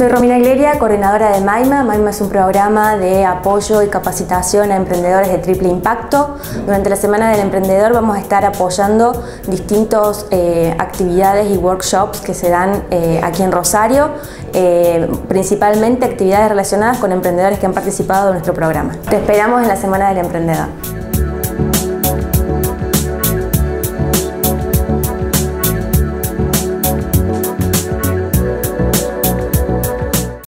Soy Romina Gleria, coordinadora de MAIMA. MAIMA es un programa de apoyo y capacitación a emprendedores de triple impacto. Durante la Semana del Emprendedor vamos a estar apoyando distintas eh, actividades y workshops que se dan eh, aquí en Rosario, eh, principalmente actividades relacionadas con emprendedores que han participado de nuestro programa. Te esperamos en la Semana del Emprendedor.